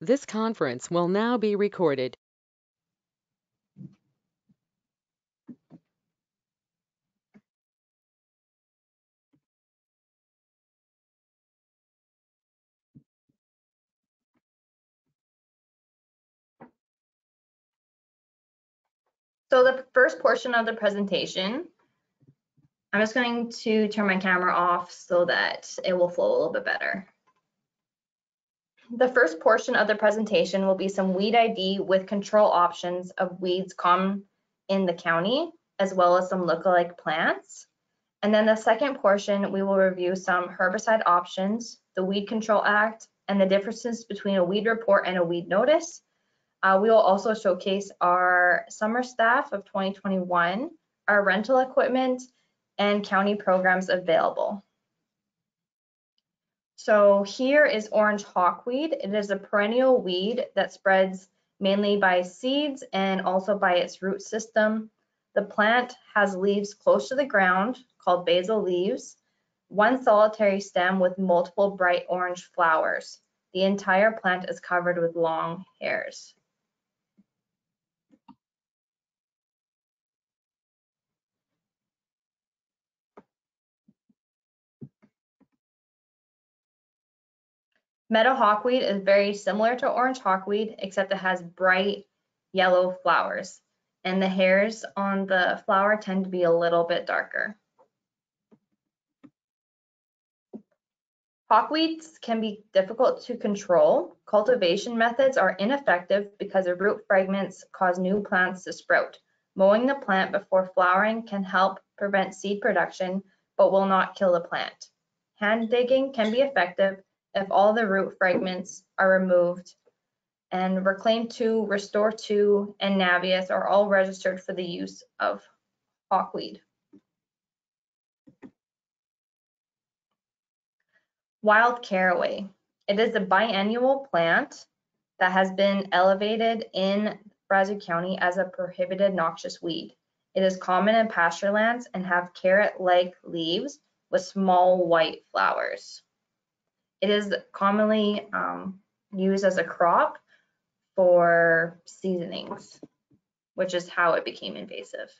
This conference will now be recorded. So the first portion of the presentation, I'm just going to turn my camera off so that it will flow a little bit better. The first portion of the presentation will be some weed ID with control options of weeds common in the county, as well as some lookalike plants. And then the second portion, we will review some herbicide options, the Weed Control Act, and the differences between a weed report and a weed notice. Uh, we will also showcase our summer staff of 2021, our rental equipment, and county programs available. So here is orange hawkweed. It is a perennial weed that spreads mainly by seeds and also by its root system. The plant has leaves close to the ground called basal leaves, one solitary stem with multiple bright orange flowers. The entire plant is covered with long hairs. Meadow hawkweed is very similar to orange hawkweed, except it has bright yellow flowers, and the hairs on the flower tend to be a little bit darker. Hawkweeds can be difficult to control. Cultivation methods are ineffective because the root fragments cause new plants to sprout. Mowing the plant before flowering can help prevent seed production, but will not kill the plant. Hand digging can be effective, if all the root fragments are removed and Reclaim 2, Restore 2, and Navius are all registered for the use of hawkweed. Wild caraway. It is a biennial plant that has been elevated in Brazeau County as a prohibited noxious weed. It is common in pasture lands and have carrot-like leaves with small white flowers. It is commonly um, used as a crop for seasonings, which is how it became invasive.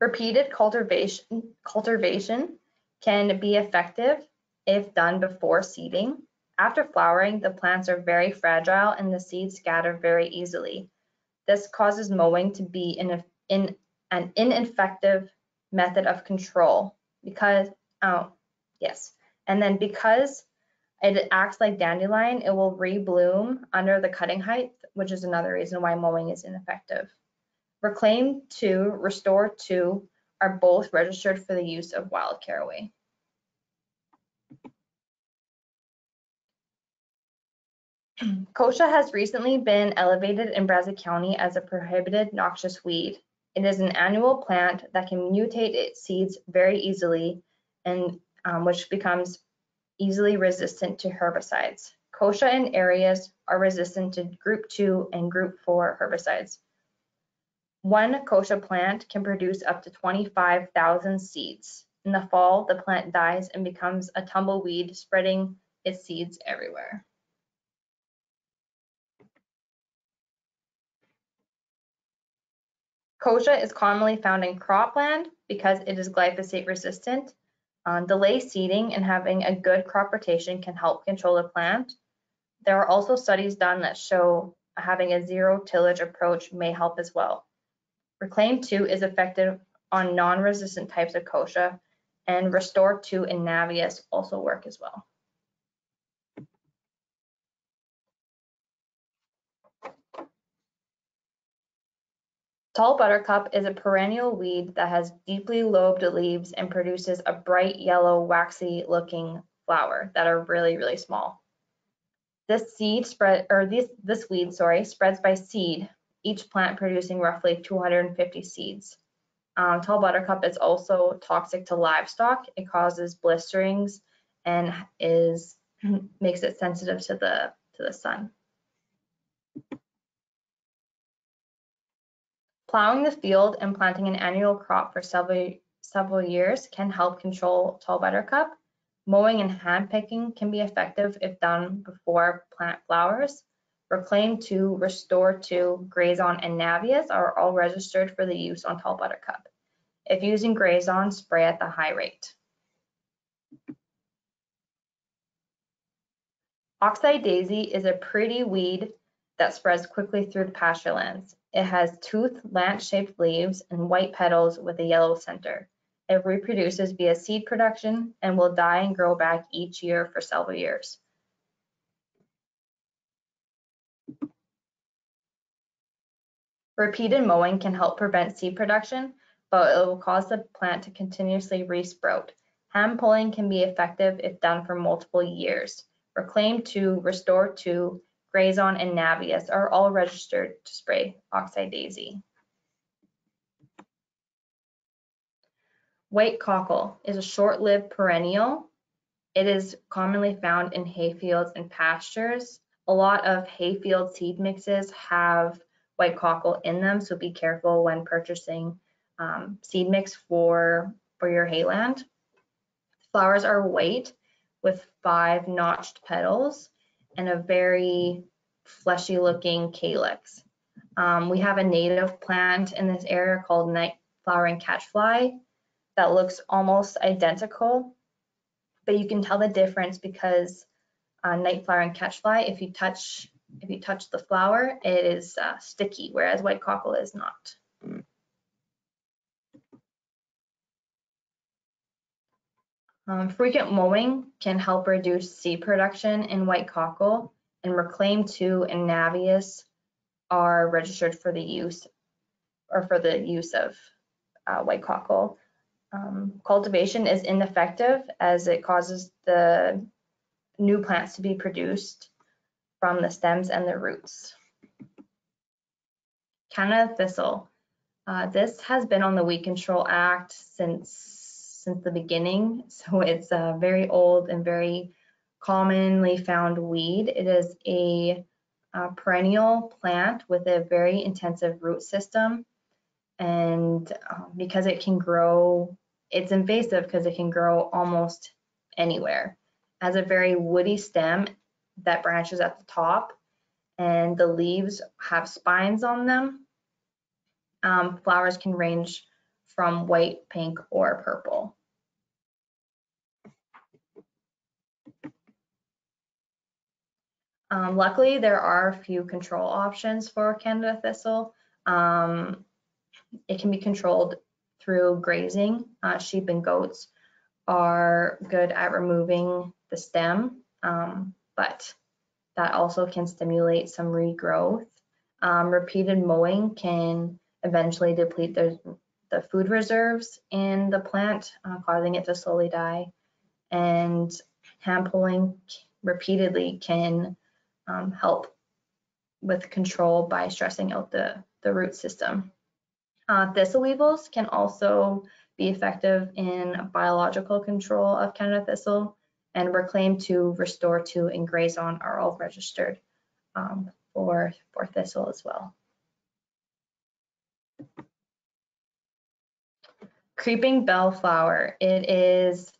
Repeated cultivation, cultivation can be effective if done before seeding. After flowering, the plants are very fragile and the seeds scatter very easily. This causes mowing to be in, in an ineffective method of control because Oh, yes. And then because it acts like dandelion, it will rebloom under the cutting height, which is another reason why mowing is ineffective. Reclaim 2, Restore 2 are both registered for the use of wild caraway. Kochia has recently been elevated in Brazeau County as a prohibited noxious weed. It is an annual plant that can mutate its seeds very easily and um, which becomes easily resistant to herbicides. Kochia in areas are resistant to group 2 and group 4 herbicides. One kochia plant can produce up to 25,000 seeds. In the fall, the plant dies and becomes a tumbleweed, spreading its seeds everywhere. Kochia is commonly found in cropland because it is glyphosate resistant um, delay seeding and having a good crop rotation can help control the plant. There are also studies done that show having a zero tillage approach may help as well. Reclaim 2 is effective on non-resistant types of kochia, and Restore 2 and Navius also work as well. Tall buttercup is a perennial weed that has deeply lobed leaves and produces a bright yellow, waxy looking flower that are really, really small. This seed spread, or this, this weed, sorry, spreads by seed, each plant producing roughly 250 seeds. Um, tall buttercup is also toxic to livestock. It causes blisterings and is makes it sensitive to the to the sun. Plowing the field and planting an annual crop for several, several years can help control tall buttercup. Mowing and hand picking can be effective if done before plant flowers. Reclaim 2, Restore 2, Grazon, and Navius are all registered for the use on tall buttercup. If using Grazon, spray at the high rate. Oxeye daisy is a pretty weed that spreads quickly through the pasture lands. It has toothed, lance-shaped leaves and white petals with a yellow center. It reproduces via seed production and will die and grow back each year for several years. Repeated mowing can help prevent seed production, but it will cause the plant to continuously resprout. Hand pulling can be effective if done for multiple years. Reclaim 2, Restore 2, Grazon, and Navius are all registered to spray Oxeye Daisy. White cockle is a short-lived perennial. It is commonly found in hayfields and pastures. A lot of hayfield seed mixes have white cockle in them, so be careful when purchasing um, seed mix for, for your hayland. Flowers are white with five notched petals and a very fleshy looking calyx. Um, we have a native plant in this area called night flowering catchfly that looks almost identical, but you can tell the difference because uh, night flowering catchfly, if you touch if you touch the flower, it is uh, sticky, whereas white cockle is not. Um, frequent mowing can help reduce seed production in white cockle, and Reclaim 2 and Navius are registered for the use or for the use of uh, white cockle. Um, cultivation is ineffective as it causes the new plants to be produced from the stems and the roots. Canada thistle. Uh, this has been on the Weed Control Act since since the beginning. So it's a very old and very commonly found weed. It is a, a perennial plant with a very intensive root system. And um, because it can grow, it's invasive because it can grow almost anywhere. Has a very woody stem that branches at the top and the leaves have spines on them. Um, flowers can range from white, pink, or purple. Um, luckily, there are a few control options for Canada thistle. Um, it can be controlled through grazing. Uh, sheep and goats are good at removing the stem, um, but that also can stimulate some regrowth. Um, repeated mowing can eventually deplete the the food reserves in the plant, uh, causing it to slowly die. And hand pulling repeatedly can um, help with control by stressing out the, the root system. Uh, thistle weevils can also be effective in biological control of Canada thistle and reclaim 2 restore 2 and Grazon are all registered um, for, for thistle as well. Creeping bellflower. It is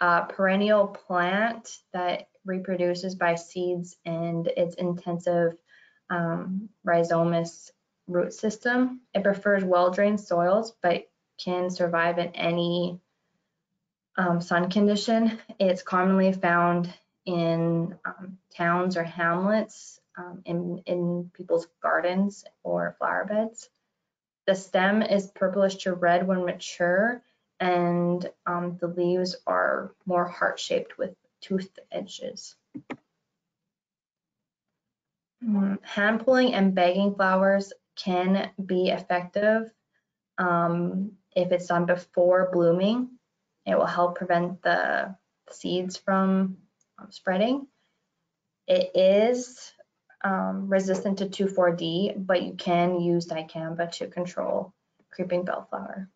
a perennial plant that reproduces by seeds and its intensive um, rhizomous root system. It prefers well-drained soils, but can survive in any um, sun condition. It's commonly found in um, towns or hamlets, um, in, in people's gardens or flower beds. The stem is purplish to red when mature, and um, the leaves are more heart-shaped with toothed edges. Mm, hand pulling and bagging flowers can be effective um, if it's done before blooming. It will help prevent the seeds from um, spreading. It is um, resistant to 2,4-D, but you can use dicamba to control creeping bellflower.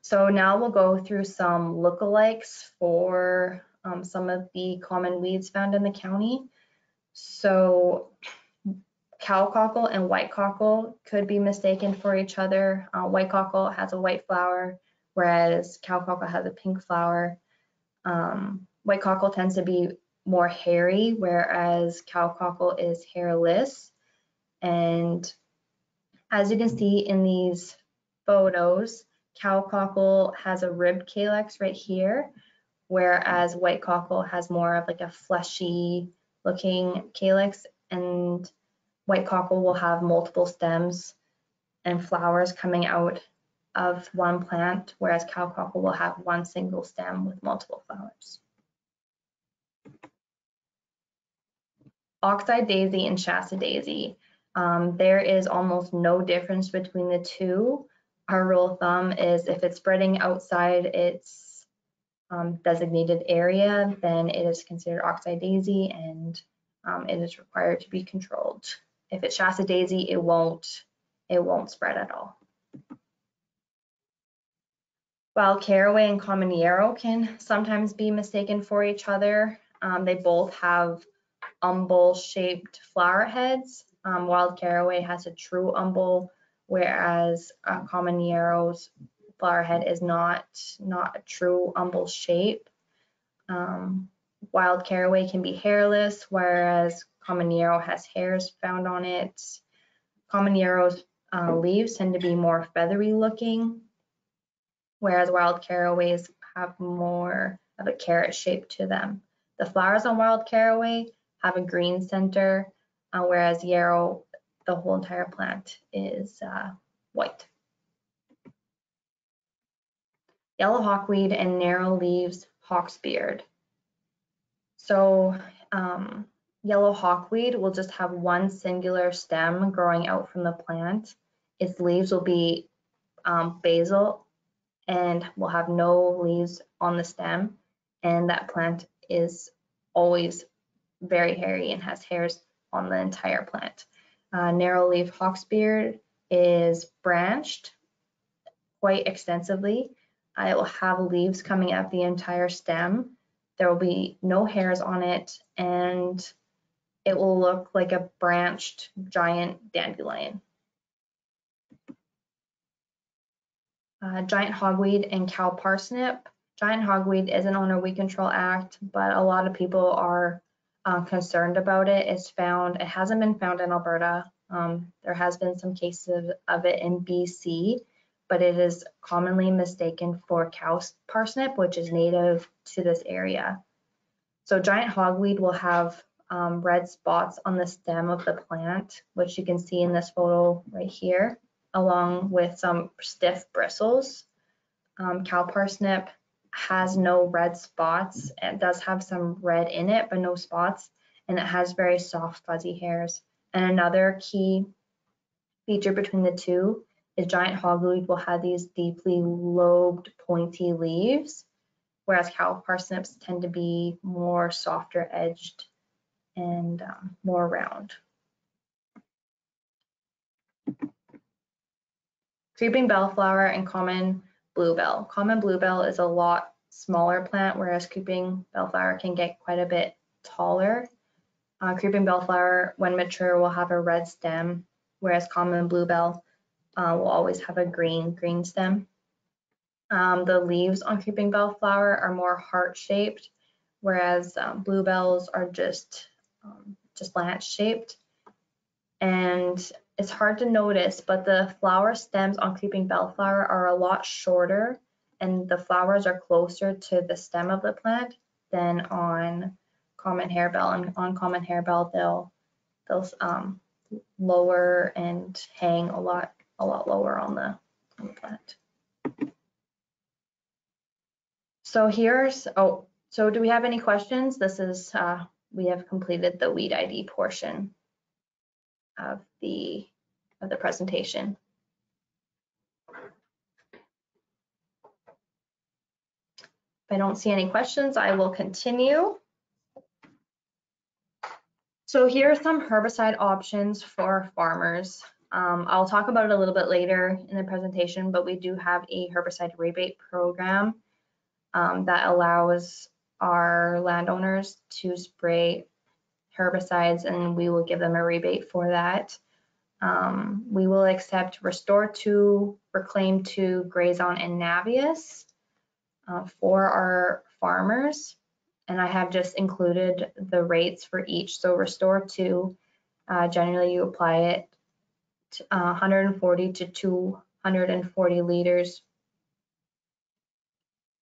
So now we'll go through some lookalikes for um, some of the common weeds found in the county. So cow cockle and white cockle could be mistaken for each other. Uh, white cockle has a white flower, whereas cow cockle has a pink flower. Um, white cockle tends to be more hairy, whereas cow cockle is hairless. And as you can see in these photos, cow cockle has a ribbed calyx right here, whereas white cockle has more of like a fleshy looking calyx and white cockle will have multiple stems and flowers coming out of one plant, whereas cow cockle will have one single stem with multiple flowers. Oxeye daisy and Shasta daisy. Um, there is almost no difference between the two. Our rule of thumb is if it's spreading outside its um, designated area, then it is considered oxeye daisy and um, it is required to be controlled. If it's Shasta daisy, it won't, it won't spread at all. Wild caraway and common yarrow can sometimes be mistaken for each other. Um, they both have umbel shaped flower heads. Um, wild caraway has a true umbel, whereas uh, common yarrow's flower head is not, not a true umbel shape. Um, wild caraway can be hairless, whereas common yarrow has hairs found on it. Common yarrow's uh, leaves tend to be more feathery looking, whereas wild caraways have more of a carrot shape to them. The flowers on wild caraway have a green center, uh, whereas yarrow, the whole entire plant is uh, white. Yellow hawkweed and narrow leaves hawksbeard. So um, yellow hawkweed will just have one singular stem growing out from the plant. Its leaves will be um, basal and will have no leaves on the stem. And that plant is always very hairy and has hairs on the entire plant. Uh, narrow leaf hawksbeard is branched quite extensively. It will have leaves coming up the entire stem. There will be no hairs on it and it will look like a branched giant dandelion. Uh, giant hogweed and cow parsnip. Giant hogweed isn't on our Weed Control Act, but a lot of people are uh, concerned about. It's found, it hasn't been found in Alberta. Um, there has been some cases of it in BC, but it is commonly mistaken for cow parsnip, which is native to this area. So giant hogweed will have um, red spots on the stem of the plant, which you can see in this photo right here, along with some stiff bristles. Um, cow parsnip has no red spots. It does have some red in it, but no spots, and it has very soft fuzzy hairs. And another key feature between the two is giant hogweed will have these deeply lobed pointy leaves, whereas cow parsnips tend to be more softer edged and um, more round. Creeping bellflower and common bluebell. Common bluebell is a lot smaller plant, whereas creeping bellflower can get quite a bit taller. Uh, creeping bellflower, when mature, will have a red stem, whereas common bluebell uh, will always have a green, green stem. Um, the leaves on creeping bellflower are more heart-shaped, whereas um, bluebells are just, um, just lance-shaped. And it's hard to notice, but the flower stems on creeping bellflower are a lot shorter and the flowers are closer to the stem of the plant than on common harebell. And on common harebell, they'll they'll um, lower and hang a lot a lot lower on the, on the plant. So here's oh so do we have any questions? This is uh, we have completed the weed ID portion of the of the presentation. If I don't see any questions, I will continue. So here are some herbicide options for farmers. Um, I'll talk about it a little bit later in the presentation, but we do have a herbicide rebate program um, that allows our landowners to spray herbicides and we will give them a rebate for that. Um, we will accept Restore 2, Reclaim 2, Grazon, and Navius uh, for our farmers. And I have just included the rates for each. So Restore 2, uh, generally you apply it to, uh, 140 to 240 liters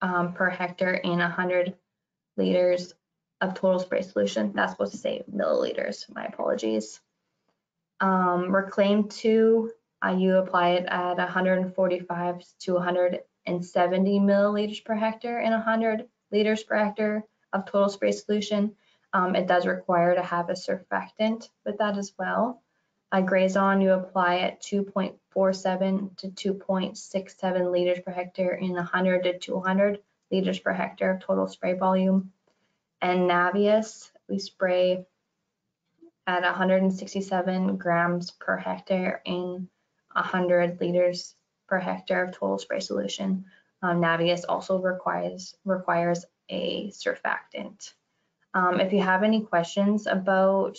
um, per hectare and 100 liters of total spray solution. That's supposed to say milliliters. My apologies. Um, Reclaim 2, uh, you apply it at 145 to 170 milliliters per hectare and 100 liters per hectare of total spray solution. Um, it does require to have a surfactant with that as well. Uh, Grazon, you apply at 2.47 to 2.67 liters per hectare in 100 to 200 liters per hectare of total spray volume. And Navius, we spray at 167 grams per hectare in 100 liters per hectare of total spray solution. Um, Navius also requires requires a surfactant. Um, if you have any questions about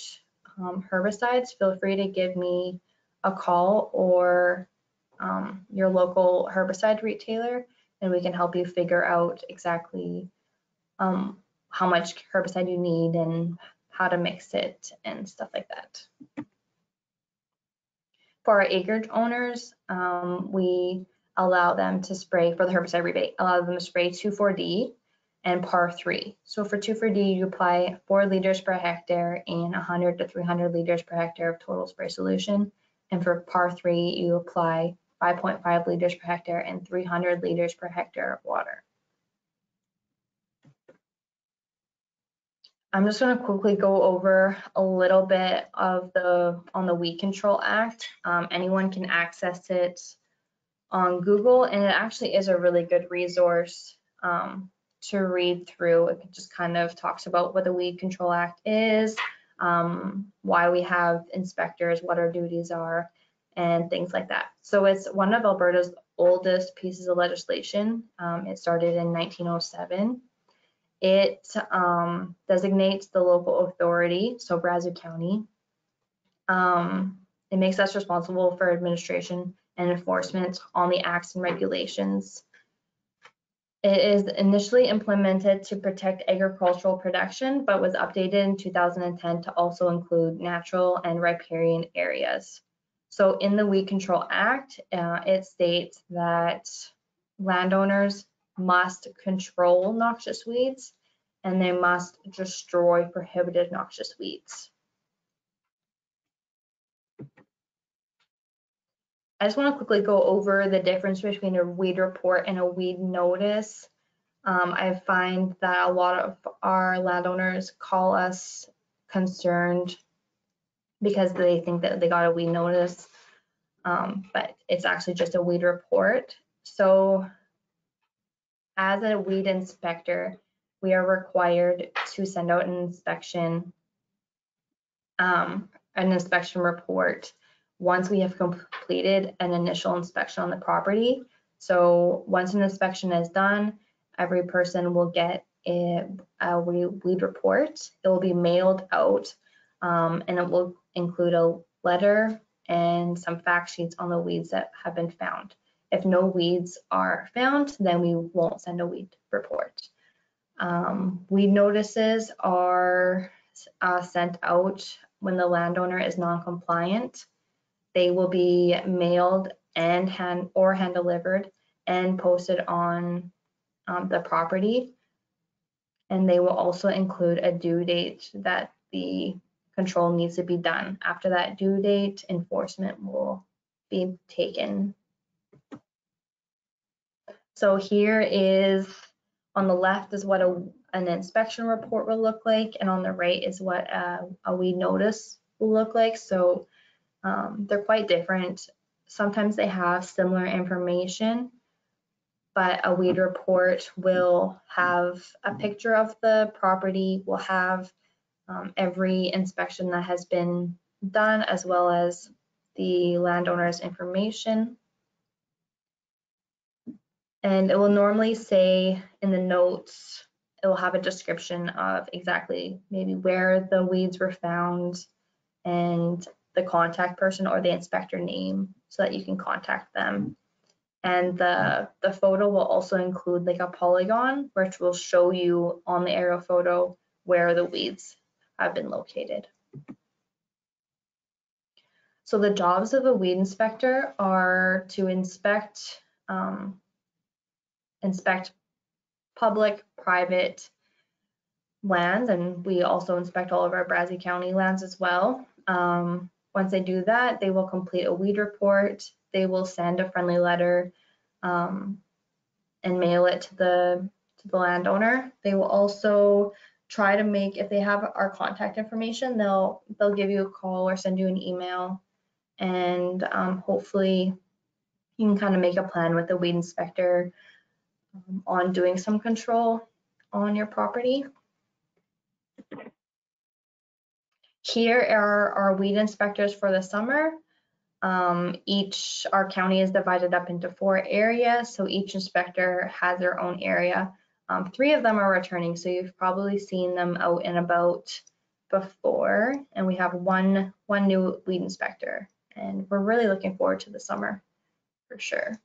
um, herbicides, feel free to give me a call or um, your local herbicide retailer, and we can help you figure out exactly um, how much herbicide you need and how to mix it and stuff like that. For our acreage owners, um, we allow them to spray for the herbicide rebate, allow them to spray 2,4-D and par 3. So for 2,4-D, you apply 4 liters per hectare and 100 to 300 liters per hectare of total spray solution. And for par 3, you apply 5.5 liters per hectare and 300 liters per hectare of water. I'm just going to quickly go over a little bit of the on the Weed Control Act. Um, anyone can access it on Google, and it actually is a really good resource um, to read through. It just kind of talks about what the Weed Control Act is, um, why we have inspectors, what our duties are, and things like that. So it's one of Alberta's oldest pieces of legislation. Um, it started in 1907. It um, designates the local authority, so Brazeau County. Um, it makes us responsible for administration and enforcement on the acts and regulations. It is initially implemented to protect agricultural production, but was updated in 2010 to also include natural and riparian areas. So in the Weed Control Act, uh, it states that landowners must control noxious weeds and they must destroy prohibited noxious weeds. I just want to quickly go over the difference between a weed report and a weed notice. Um, I find that a lot of our landowners call us concerned because they think that they got a weed notice, um, but it's actually just a weed report. So as a weed inspector, we are required to send out an inspection, um, an inspection report once we have completed an initial inspection on the property. So once an inspection is done, every person will get a, a weed report. It will be mailed out um, and it will include a letter and some fact sheets on the weeds that have been found. If no weeds are found, then we won't send a weed report. Um, weed notices are uh, sent out when the landowner is non-compliant. They will be mailed and hand or hand delivered and posted on um, the property. And they will also include a due date that the control needs to be done. After that due date, enforcement will be taken so here is on the left is what a, an inspection report will look like, and on the right is what a, a weed notice will look like. So um, they're quite different. Sometimes they have similar information, but a weed report will have a picture of the property, will have um, every inspection that has been done, as well as the landowner's information and it will normally say in the notes, it will have a description of exactly maybe where the weeds were found and the contact person or the inspector name so that you can contact them. And the, the photo will also include like a polygon, which will show you on the aerial photo where the weeds have been located. So the jobs of a weed inspector are to inspect, um, inspect public, private lands, and we also inspect all of our Brazeau County lands as well. Um, once they do that, they will complete a weed report. They will send a friendly letter um, and mail it to the to the landowner. They will also try to make if they have our contact information, they'll they'll give you a call or send you an email, and um, hopefully you can kind of make a plan with the weed inspector um, on doing some control on your property. Here are our weed inspectors for the summer. Um, each, our county is divided up into four areas, so each inspector has their own area. Um, three of them are returning, so you've probably seen them out and about before, and we have one, one new weed inspector, and we're really looking forward to the summer for sure.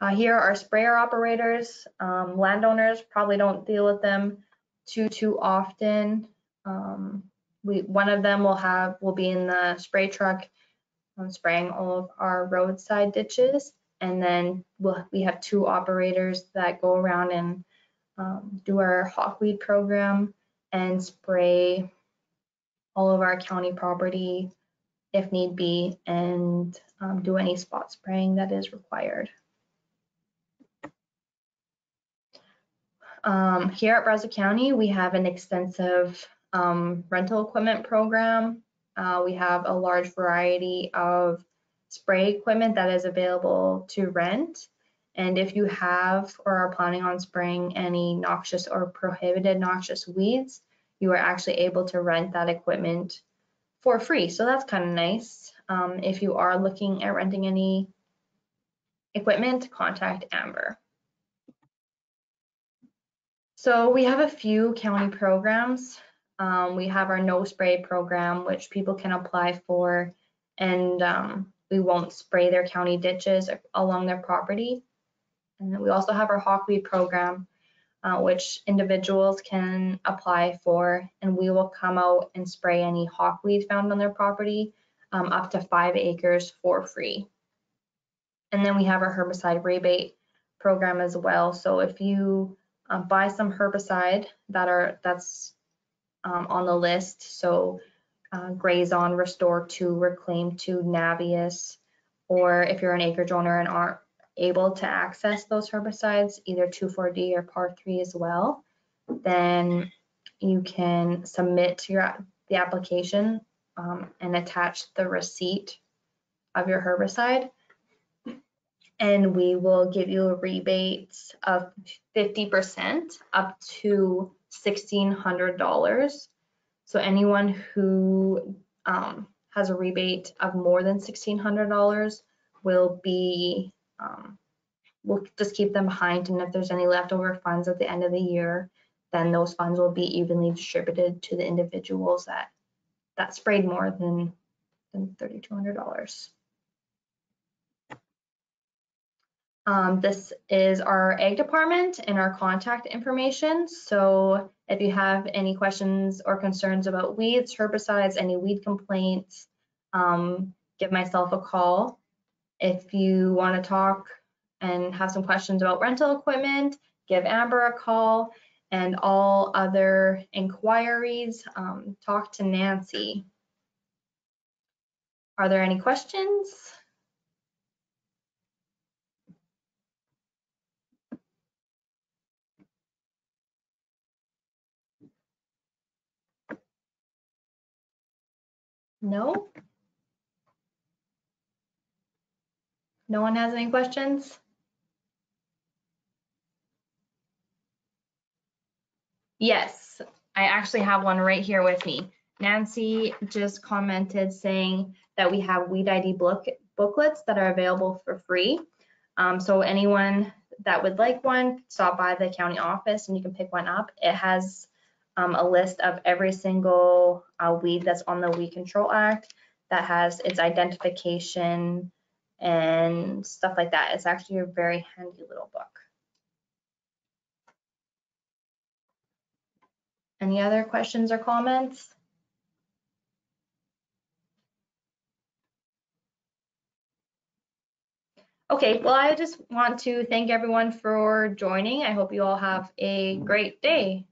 Uh, here are sprayer operators. Um, landowners probably don't deal with them too, too often. Um, we, one of them will have, will be in the spray truck um, spraying all of our roadside ditches. And then we'll, we have two operators that go around and um, do our hawkweed program and spray all of our county property if need be and um, do any spot spraying that is required. Um, here at Brazeau County, we have an extensive um, rental equipment program. Uh, we have a large variety of spray equipment that is available to rent. And if you have or are planning on spraying any noxious or prohibited noxious weeds, you are actually able to rent that equipment for free. So that's kind of nice. Um, if you are looking at renting any equipment, contact Amber. So we have a few county programs. Um, we have our no spray program, which people can apply for, and um, we won't spray their county ditches along their property. And then we also have our hawkweed program, uh, which individuals can apply for, and we will come out and spray any hawkweed found on their property um, up to five acres for free. And then we have our herbicide rebate program as well. So if you uh, buy some herbicide that are that's um, on the list. So uh, Grazon, Restore 2, Reclaim 2, Navius, or if you're an acreage owner and aren't able to access those herbicides, either 2,4-D or PAR 3 as well, then you can submit your the application um, and attach the receipt of your herbicide and we will give you a rebate of 50% up to $1,600. So anyone who um, has a rebate of more than $1,600 will be, um, we'll just keep them behind. And if there's any leftover funds at the end of the year, then those funds will be evenly distributed to the individuals that, that sprayed more than, than $3,200. Um, this is our ag department and our contact information. So if you have any questions or concerns about weeds, herbicides, any weed complaints, um, give myself a call. If you want to talk and have some questions about rental equipment, give Amber a call. And all other inquiries, um, talk to Nancy. Are there any questions? No? No one has any questions? Yes, I actually have one right here with me. Nancy just commented saying that we have Weed ID book, booklets that are available for free. Um, so anyone that would like one, stop by the county office and you can pick one up. It has um, a list of every single uh, weed that's on the Weed Control Act that has its identification and stuff like that. It's actually a very handy little book. Any other questions or comments? Okay, well, I just want to thank everyone for joining. I hope you all have a great day.